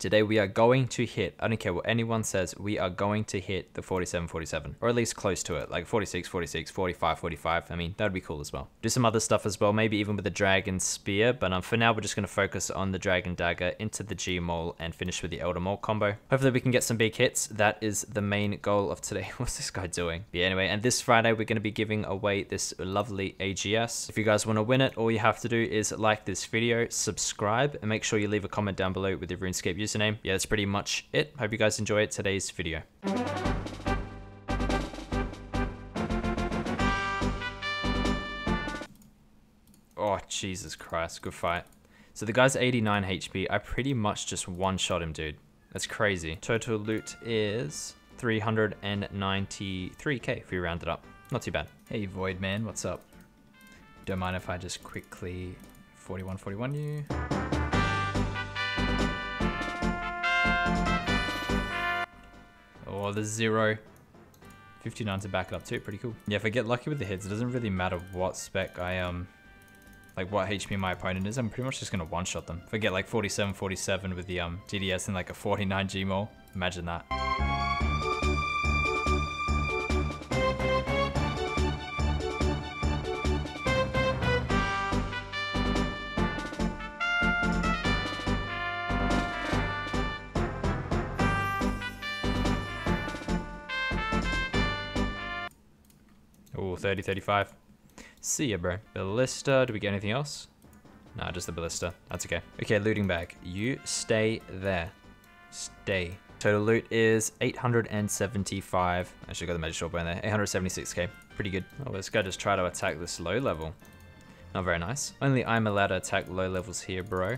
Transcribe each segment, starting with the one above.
Today we are going to hit, I don't care what anyone says, we are going to hit the 47, 47, or at least close to it, like 46, 46, 45, 45. I mean, that'd be cool as well. Do some other stuff as well, maybe even with the Dragon Spear, but um, for now we're just going to focus on the Dragon Dagger into the G-Maul and finish with the Elder Maul combo. Hopefully we can get some big hits. That is the main goal of today. What's this guy doing? Yeah, anyway, and this Friday we're going to be giving away this lovely AGS. If you guys want to win it, all you have to do is like this video, subscribe, and make sure you leave a comment down below with your RuneScape username. Yeah, that's pretty much it. Hope you guys enjoyed today's video. Oh, Jesus Christ. Good fight. So the guy's 89 HP. I pretty much just one-shot him, dude. That's crazy. Total loot is 393k if we round it up. Not too bad. Hey, Void Man, what's up? Don't mind if I just quickly 4141 you. Oh, the zero. 59 to back it up too, pretty cool. Yeah, if I get lucky with the hits, it doesn't really matter what spec I, um, like what HP my opponent is, I'm pretty much just gonna one-shot them. If I get like 47, 47 with the um, DDS and like a 49 Gmaul, imagine that. 30, 35. See ya, bro. Ballista. Do we get anything else? Nah, just the ballista. That's okay. Okay, looting bag. You stay there. Stay. Total loot is 875. I should got the magic shortbow there. 876k. Pretty good. Oh, this guy just tried to attack this low level. Not very nice. Only I'm allowed to attack low levels here, bro.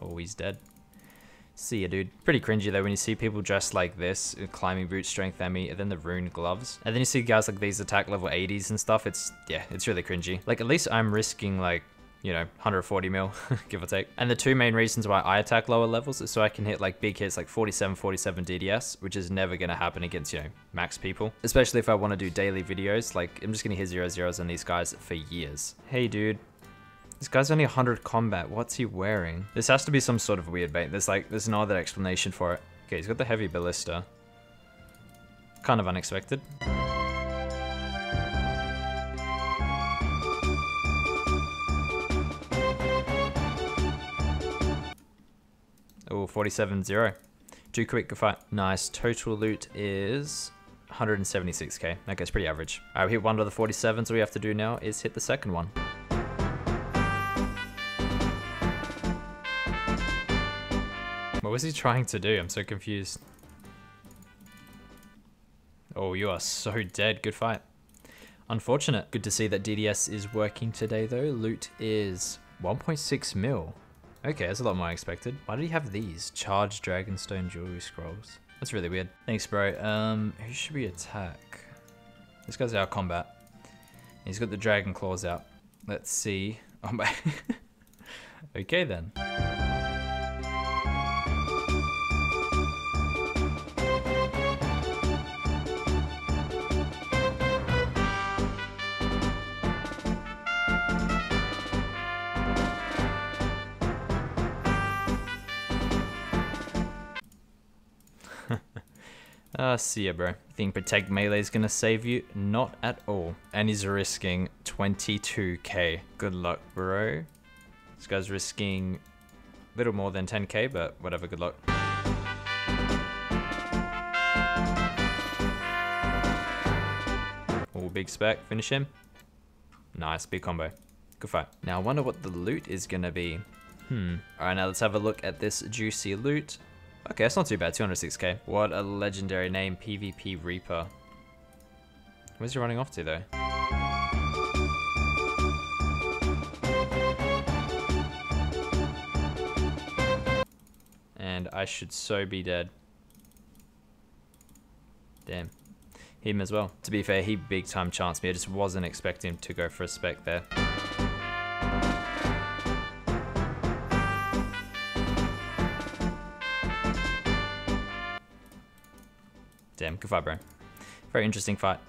Oh, he's dead. See ya, dude. Pretty cringy though when you see people dressed like this, uh, climbing boot strength ammy, and then the rune gloves. And then you see guys like these attack level 80s and stuff. It's, yeah, it's really cringy. Like at least I'm risking like, you know, 140 mil, give or take. And the two main reasons why I attack lower levels is so I can hit like big hits like 47, 47 DDS, which is never gonna happen against, you know, max people. Especially if I wanna do daily videos, like I'm just gonna hit zero zeros on these guys for years. Hey dude, this guy's only 100 combat. What's he wearing? This has to be some sort of weird bait. There's like, there's no other explanation for it. Okay, he's got the heavy ballista. Kind of unexpected. Oh, 47-0. Too quick, good fight. Nice. Total loot is 176k. Okay, it's pretty average. Alright, we hit one of the 47s. All we have to do now is hit the second one. Was he trying to do? I'm so confused. Oh, you are so dead. Good fight. Unfortunate. Good to see that DDS is working today, though. Loot is 1.6 mil. Okay, that's a lot more I expected. Why did he have these? Charged Dragonstone Jewelry Scrolls. That's really weird. Thanks, bro. Um, who should we attack? This guy's our combat. He's got the Dragon Claws out. Let's see. Oh my. okay then. Ah, uh, see ya, bro. Think Protect Melee is gonna save you? Not at all. And he's risking 22k. Good luck, bro. This guy's risking a little more than 10k, but whatever, good luck. Oh, big spec. Finish him. Nice, big combo. Good fight. Now, I wonder what the loot is gonna be. Hmm. Alright, now let's have a look at this juicy loot. Okay, that's not too bad, 206k. What a legendary name, PvP Reaper. Where's he running off to, though? And I should so be dead. Damn. Him as well. To be fair, he big time chanced me. I just wasn't expecting to go for a spec there. Damn, good fight, bro. Very interesting fight.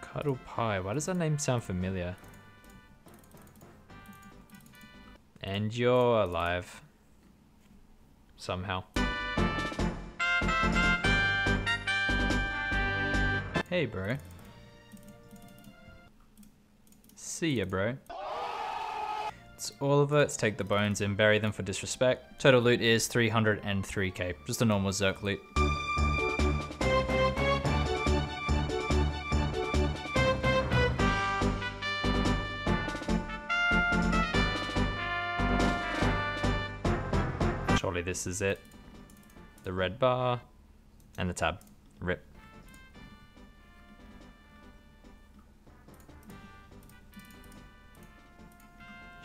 Cuddle Pie. Why does that name sound familiar? And you're alive. Somehow. Hey, bro. See ya, bro. It's all of it. Let's take the bones and bury them for disrespect. Total loot is 303k. Just a normal Zerk loot. Surely this is it. The red bar and the tab. Rip.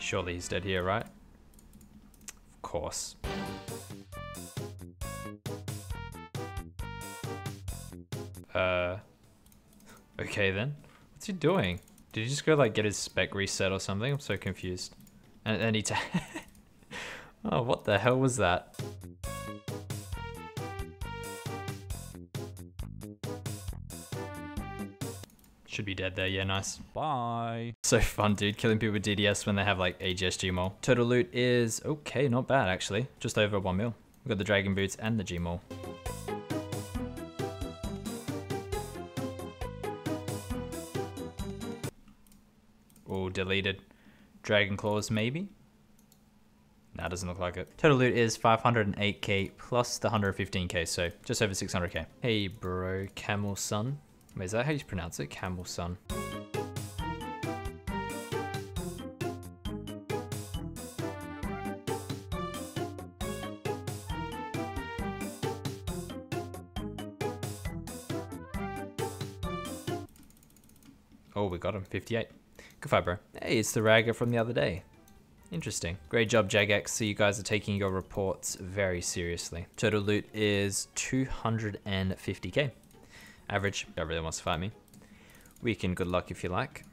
Surely he's dead here, right? Of course. Uh, okay then. What's he doing? Did he just go like get his spec reset or something? I'm so confused. And then he Oh, what the hell was that? Should be dead there, yeah, nice. Bye. So fun, dude, killing people with DDS when they have like AGS Gmaul. Total loot is, okay, not bad actually. Just over one mil. We've got the Dragon Boots and the Gmaul. Oh, deleted. Dragon Claws, maybe? Nah, doesn't look like it. Total loot is 508k plus the 115k, so just over 600k. Hey bro, Camel Sun. Wait, is that how you pronounce it? Camel Sun. Oh, we got him, 58. Good fight, bro. Hey, it's the Ragger from the other day. Interesting. Great job, Jagex. So you guys are taking your reports very seriously. Total loot is 250k. Average. Really wants to fight me. We can good luck if you like.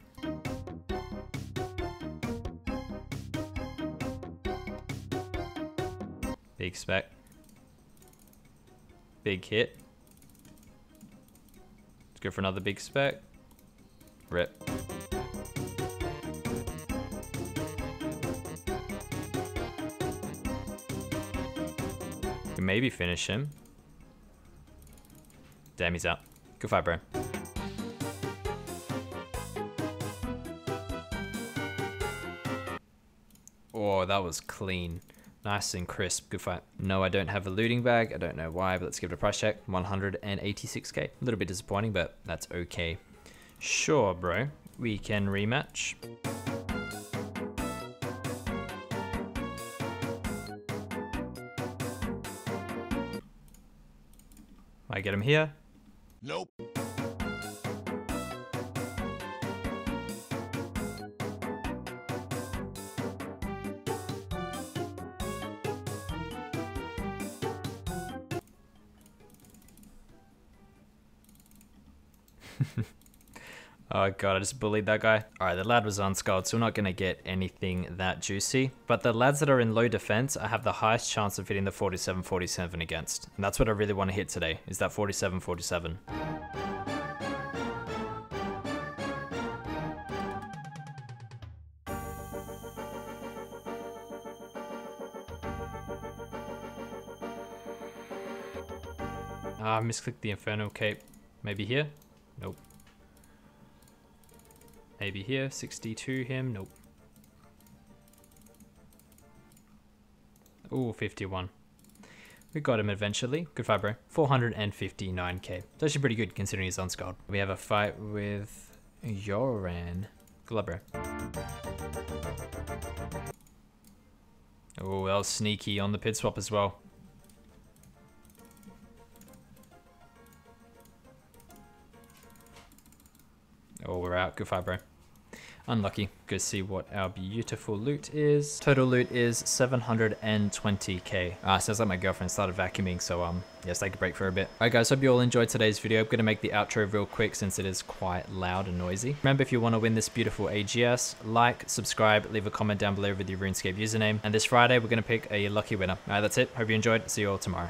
Big spec. Big hit. Let's go for another big spec. Rip. Maybe finish him. Damn, he's out. Good fight, bro. Oh, that was clean. Nice and crisp. Good fight. No, I don't have a looting bag. I don't know why, but let's give it a price check. 186k. A little bit disappointing, but that's okay. Sure, bro. We can rematch. I get him here? Nope. Oh god, I just bullied that guy. Alright, the lad was unskulled, so we're not going to get anything that juicy. But the lads that are in low defense, I have the highest chance of hitting the 47-47 against. And that's what I really want to hit today, is that 47-47. Ah, misclicked the Inferno Cape. Maybe here? Nope. Maybe here, 62 him, nope. Ooh, 51. We got him eventually. Good fight, bro. 459k. It's actually pretty good considering he's unscarred. We have a fight with Yoran. Good luck, bro. Oh, that was sneaky on the pit swap as well. Oh, we're out. Good fight, bro. Unlucky. Go see what our beautiful loot is. Total loot is 720k. Ah, sounds like my girlfriend started vacuuming, so um, let's take a break for a bit. Alright guys, hope you all enjoyed today's video. I'm gonna make the outro real quick since it is quite loud and noisy. Remember, if you want to win this beautiful AGS, like, subscribe, leave a comment down below with your RuneScape username. And this Friday, we're gonna pick a lucky winner. Alright, that's it. Hope you enjoyed. See you all tomorrow.